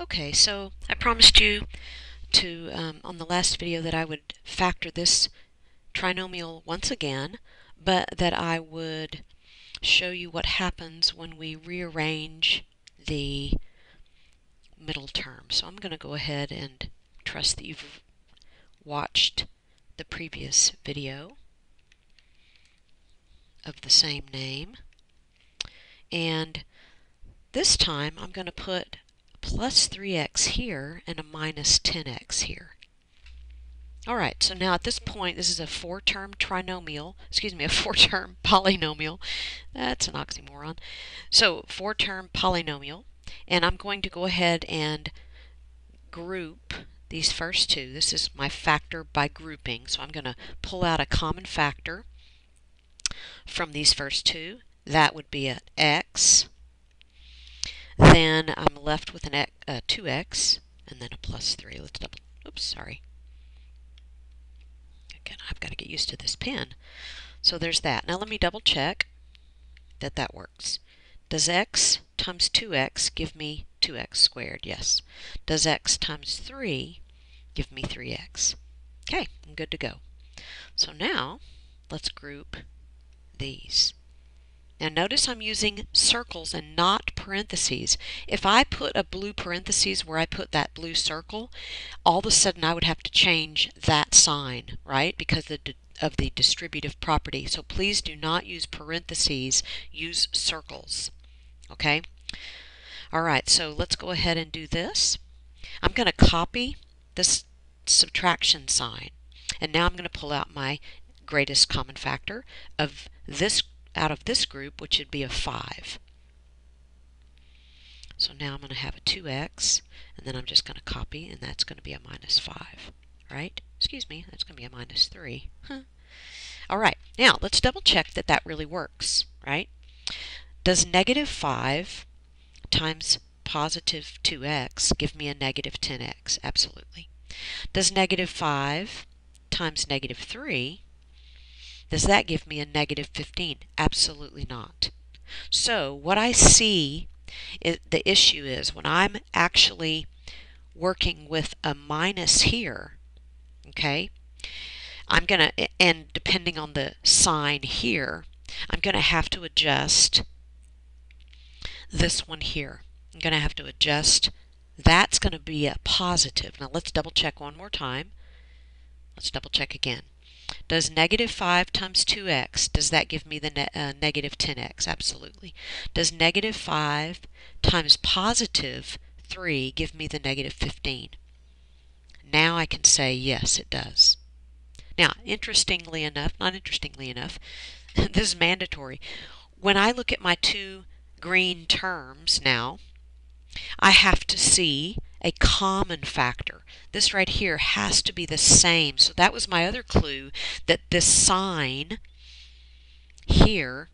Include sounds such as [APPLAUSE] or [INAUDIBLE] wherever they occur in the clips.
Okay, so I promised you to um, on the last video that I would factor this trinomial once again, but that I would show you what happens when we rearrange the middle term. So I'm going to go ahead and trust that you've watched the previous video of the same name. And this time I'm going to put plus 3x here and a minus 10x here. Alright, so now at this point, this is a four-term trinomial, excuse me, a [LAUGHS] four-term polynomial. That's an oxymoron. So, four-term polynomial, and I'm going to go ahead and group these first two. This is my factor by grouping, so I'm going to pull out a common factor from these first two. That would be an x then I'm left with an x, uh, 2x and then a plus 3. Let's double, oops, sorry. Again, I've got to get used to this pen. So there's that. Now let me double check that that works. Does x times 2x give me 2x squared? Yes. Does x times 3 give me 3x? Okay, I'm good to go. So now, let's group these. Now notice I'm using circles and not parentheses. If I put a blue parentheses where I put that blue circle, all of a sudden I would have to change that sign, right? Because of the distributive property. So please do not use parentheses, use circles. Okay? All right, so let's go ahead and do this. I'm going to copy this subtraction sign. And now I'm going to pull out my greatest common factor of this out of this group, which would be a 5. So now I'm going to have a 2x, and then I'm just going to copy, and that's going to be a minus 5, right? Excuse me, that's going to be a minus 3. Huh. All right, now let's double check that that really works, right? Does negative 5 times positive 2x give me a negative 10x? Absolutely. Does negative 5 times negative 3 does that give me a negative 15? Absolutely not. So what I see, is, the issue is when I'm actually working with a minus here, okay, I'm going to, and depending on the sign here, I'm going to have to adjust this one here. I'm going to have to adjust, that's going to be a positive. Now let's double check one more time. Let's double check again. Does negative 5 times 2x, does that give me the ne uh, negative 10x? Absolutely. Does negative 5 times positive 3 give me the negative 15? Now I can say yes, it does. Now, interestingly enough, not interestingly enough, [LAUGHS] this is mandatory. When I look at my two green terms now, I have to see a common factor. This right here has to be the same. So that was my other clue that this sign here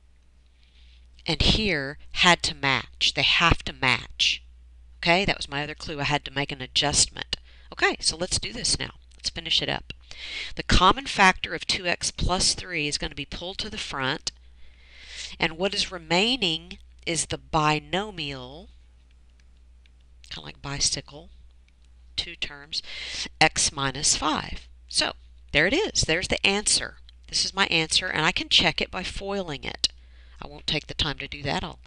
and here had to match. They have to match. Okay, that was my other clue. I had to make an adjustment. Okay, so let's do this now. Let's finish it up. The common factor of 2x plus 3 is going to be pulled to the front. And what is remaining is the binomial kind of like bicycle, two terms, x minus 5. So there it is. There's the answer. This is my answer, and I can check it by foiling it. I won't take the time to do that. I'll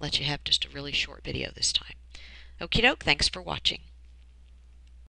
let you have just a really short video this time. Okie doke, thanks for watching.